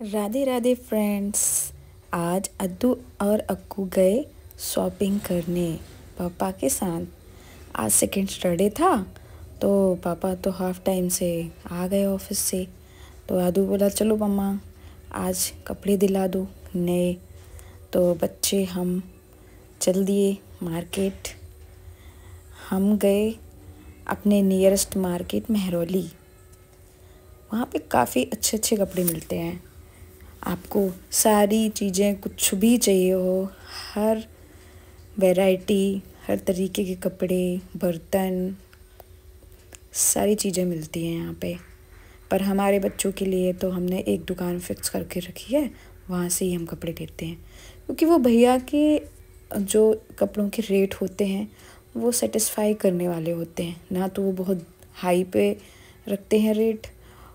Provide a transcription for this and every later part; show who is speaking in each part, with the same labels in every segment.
Speaker 1: Radhe Radhe friends आज अद्दू और अक्कू गए शॉपिंग करने पापा के साथ। आज सेकेंड सटरडे था तो पापा तो हाफ़ टाइम से आ गए ऑफ़िस से। तो अद्दू बोला, चलो मम्मा, आज कपड़े दिला दो नए। तो बच्चे हम चल दिए मार्केट हम गए अपने नियरेस्ट मार्केट मेहरौली वहाँ पे काफ़ी अच्छे अच्छे कपड़े मिलते हैं। आपको सारी चीज़ें कुछ भी चाहिए हो, हर वैरायटी हर तरीके के कपड़े, बर्तन, सारी चीज़ें मिलती हैं यहाँ पे। पर हमारे बच्चों के लिए तो हमने एक दुकान फिक्स करके रखी है, वहाँ से ही हम कपड़े लेते हैं। क्योंकि वो भैया के जो कपड़ों के रेट होते हैं, वो सेटिस्फाई करने वाले होते हैं। ना तो वो बहुत हाई पे रखते हैं रेट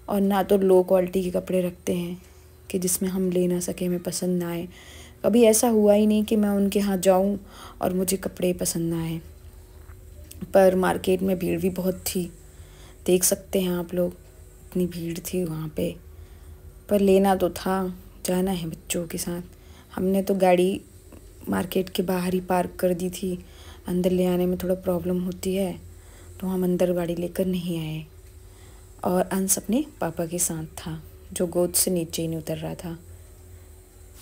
Speaker 1: और ना तो लो क्वालिटी के कपड़े रखते हैं। कि जिसमें हम ले ना सकें, हमें पसंद ना आए। कभी ऐसा हुआ ही नहीं कि मैं उनके यहाँ जाऊँ और मुझे कपड़े पसंद ना आए। पर मार्केट में भीड़ भी बहुत थी। देख सकते हैं आप लोग, इतनी भीड़ थी वहाँ पे। पर लेना तो था, जाना है बच्चों के साथ। हमने तो गाड़ी मार्केट के बाहर ही पार्क कर दी थी। अंदर ले आने में थोड़ा प्रॉब्लम होती है तो हम अंदर गाड़ी लेकर नहीं आए। और अंश अपने पापा के साथ था। जो गोद से नीचे ही नहीं उतर रहा था।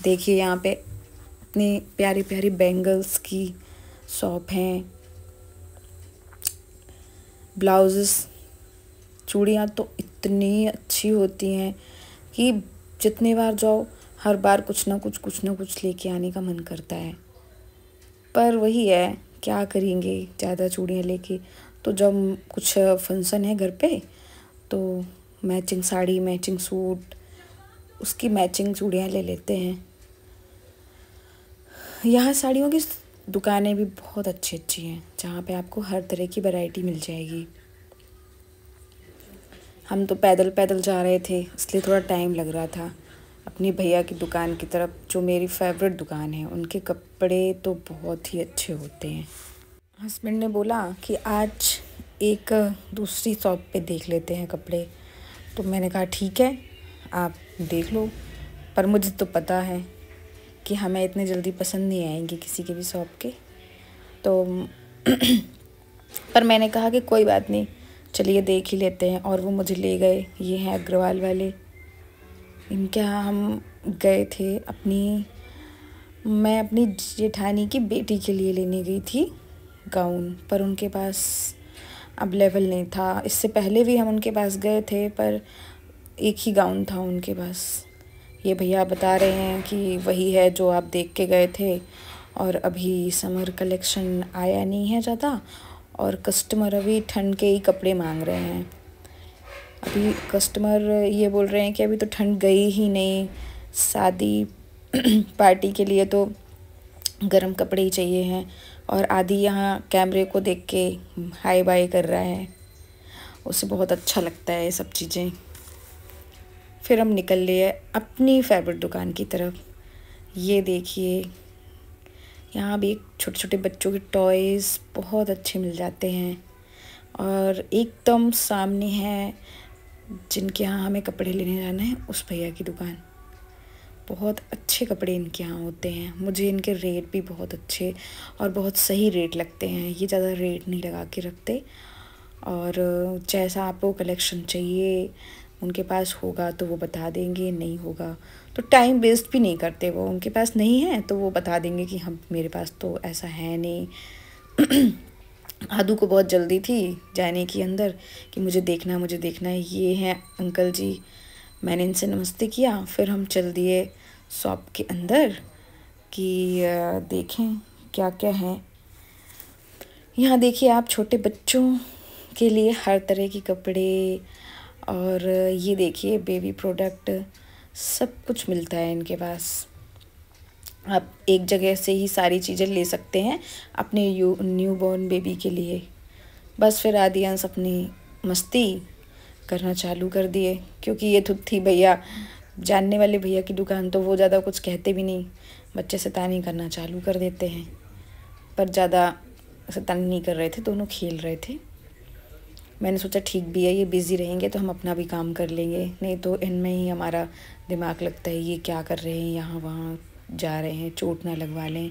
Speaker 1: देखिए यहाँ पे इतनी प्यारी प्यारी बैंगल्स की शॉप हैं। ब्लाउजेस चूड़ियाँ तो इतनी अच्छी होती हैं कि जितने बार जाओ, हर बार कुछ ना कुछ कुछ ना कुछ लेके आने का मन करता है। पर वही है, क्या करेंगे? ज़्यादा चूड़ियाँ लेके तो जब कुछ फ़ंक्शन है घर पे तो मैचिंग साड़ी, मैचिंग सूट, उसकी मैचिंग चूड़ियाँ ले लेते हैं। यहाँ साड़ियों की दुकानें भी बहुत अच्छी अच्छी हैं, जहाँ पे आपको हर तरह की वैरायटी मिल जाएगी। हम तो पैदल पैदल जा रहे थे, इसलिए थोड़ा टाइम लग रहा था। अपने भैया की दुकान की तरफ़, जो मेरी फेवरेट दुकान है, उनके कपड़े तो बहुत ही अच्छे होते हैं। हस्बैंड ने बोला कि आज एक दूसरी शॉप पे देख लेते हैं कपड़े। तो मैंने कहा, ठीक है, आप देख लो। पर मुझे तो पता है कि हमें इतने जल्दी पसंद नहीं आएँगे किसी के भी शॉप के। तो पर मैंने कहा कि कोई बात नहीं, चलिए देख ही लेते हैं। और वो मुझे ले गए, ये हैं अग्रवाल वाले। इनके यहाँ हम गए थे अपनी, मैं अपनी जेठानी की बेटी के लिए लेने गई थी गाउन, पर उनके पास अब लेवल नहीं था। इससे पहले भी हम उनके पास गए थे, पर एक ही गाउन था उनके पास। ये भैया बता रहे हैं कि वही है जो आप देख के गए थे, और अभी समर कलेक्शन आया नहीं है ज़्यादा, और कस्टमर अभी ठंड के ही कपड़े मांग रहे हैं। अभी कस्टमर ये बोल रहे हैं कि अभी तो ठंड गई ही नहीं। शादी पार्टी के लिए तो गर्म कपड़े ही चाहिए हैं। और आदि यहाँ कैमरे को देख के हाई बाई कर रहा है। उसे बहुत अच्छा लगता है ये सब चीज़ें। फिर हम निकल लिए अपनी फेवरेट दुकान की तरफ़। ये देखिए, यहाँ भी छोटे छोटे बच्चों के टॉयज़ बहुत अच्छे मिल जाते हैं। और एकदम सामने है जिनके यहाँ हमें कपड़े लेने जाना है, उस भैया की दुकान। बहुत अच्छे कपड़े इनके यहाँ होते हैं। मुझे इनके रेट भी बहुत अच्छे और बहुत सही रेट लगते हैं। ये ज़्यादा रेट नहीं लगा के रखते। और जैसा आपको कलेक्शन चाहिए, उनके पास होगा तो वो बता देंगे, नहीं होगा तो टाइम वेस्ट भी नहीं करते वो। उनके पास नहीं है तो वो बता देंगे कि हम, मेरे पास तो ऐसा है नहीं। आदू को बहुत जल्दी थी जाने के अंदर कि मुझे देखना मुझे देखना है। ये हैं अंकल जी। मैंने इनसे नमस्ते किया। फिर हम चल दिए शॉप के अंदर कि देखें क्या क्या है। यहाँ देखिए आप छोटे बच्चों के लिए हर तरह के कपड़े और ये देखिए बेबी प्रोडक्ट सब कुछ मिलता है इनके पास। आप एक जगह से ही सारी चीज़ें ले सकते हैं अपने न्यू बॉर्न बेबी के लिए। बस फिर आदियांश अपनी मस्ती करना चालू कर दिए। क्योंकि ये तो थी भैया, जानने वाले भैया की दुकान तो वो ज़्यादा कुछ कहते भी नहीं। बच्चे शैतानी करना चालू कर देते हैं। पर ज़्यादा शैतानी नहीं कर रहे थे, दोनों खेल रहे थे। मैंने सोचा ठीक भी है, ये बिज़ी रहेंगे तो हम अपना भी काम कर लेंगे। नहीं तो इनमें ही हमारा दिमाग लगता है, ये क्या कर रहे हैं, यहाँ वहाँ जा रहे हैं, चोट ना लगवा लें।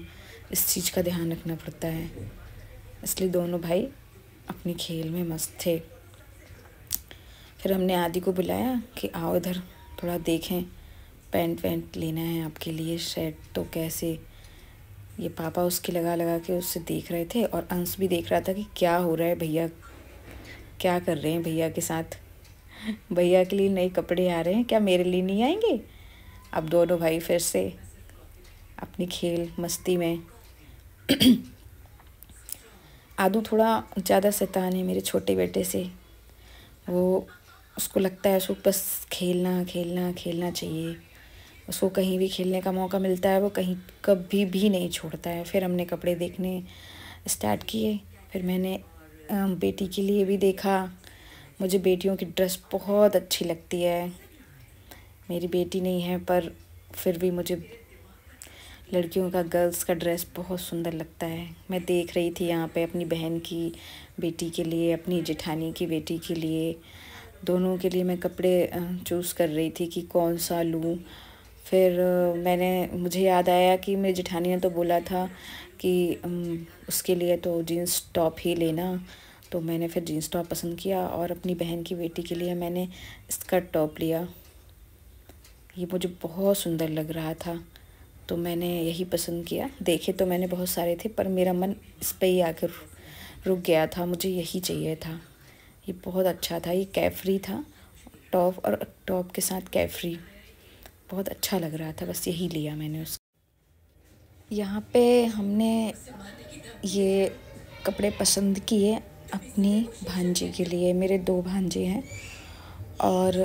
Speaker 1: इस चीज़ का ध्यान रखना पड़ता है। इसलिए दोनों भाई अपने खेल में मस्त थे। फिर हमने आदि को बुलाया कि आओ इधर, थोड़ा देखें, पैंट वेंट लेना है आपके लिए, शर्ट तो कैसे? ये पापा उसकी लगा लगा के उससे देख रहे थे और अंश भी देख रहा था कि क्या हो रहा है भैया, क्या कर रहे हैं भैया के साथ? भैया के लिए नए कपड़े आ रहे हैं, क्या मेरे लिए नहीं आएँगे? अब दोनों भाई फिर से अपनी खेल मस्ती में। आदू थोड़ा ज़्यादा शैतान है मेरे छोटे बेटे से। वो उसको लगता है उसको बस खेलना खेलना खेलना चाहिए। उसको कहीं भी खेलने का मौका मिलता है, वो कहीं कभी भी नहीं छोड़ता है। फिर हमने कपड़े देखने स्टार्ट किए। फिर मैंने बेटी के लिए भी देखा। मुझे बेटियों की ड्रेस बहुत अच्छी लगती है। मेरी बेटी नहीं है, पर फिर भी मुझे लड़कियों का, गर्ल्स का ड्रेस बहुत सुंदर लगता है। मैं देख रही थी यहाँ पे अपनी बहन की बेटी के लिए, अपनी जेठानी की बेटी के लिए। दोनों के लिए मैं कपड़े चूज़ कर रही थी कि कौन सा लूँ। फिर मैंने, मुझे याद आया कि मेरी जेठानी ने तो बोला था कि उसके लिए तो जीन्स टॉप ही लेना। तो मैंने फिर जीन्स टॉप पसंद किया और अपनी बहन की बेटी के लिए मैंने स्कर्ट टॉप लिया। ये मुझे बहुत सुंदर लग रहा था। तो मैंने यही पसंद किया। देखे तो मैंने बहुत सारे थे, पर मेरा मन इस पर ही आकर रुक गया था। मुझे यही चाहिए था। ये बहुत अच्छा था, ये कैफरी था टॉप और टॉप के साथ कैफरी बहुत अच्छा लग रहा था, बस यही लिया मैंने उस। यहाँ पे हमने ये कपड़े पसंद किए अपनी भांजी के लिए, मेरे दो भांजे हैं। और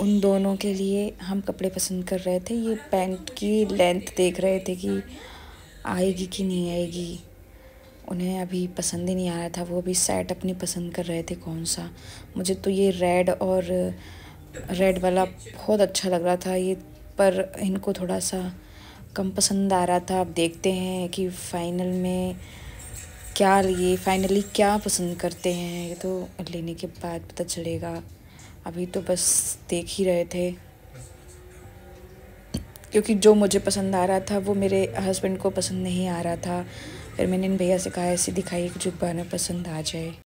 Speaker 1: उन दोनों के लिए हम कपड़े पसंद कर रहे थे। ये पैंट की लेंथ देख रहे थे कि आएगी कि नहीं आएगी। उन्हें अभी पसंद ही नहीं आ रहा था। वो अभी सेट अपनी पसंद कर रहे थे कौन सा। मुझे तो ये रेड और रेड वाला बहुत अच्छा लग रहा था। ये पर इनको थोड़ा सा कम पसंद आ रहा था। अब देखते हैं कि फ़ाइनल में क्या लिए फ़ाइनली क्या पसंद करते हैं। ये तो लेने के बाद पता चलेगा। अभी तो बस देख ही रहे थे। क्योंकि जो मुझे पसंद आ रहा था वो मेरे हस्बैंड को पसंद नहीं आ रहा था। फिर मैंने इन भैया से कहा ऐसे दिखाइए कि जो गाना पसंद आ जाए।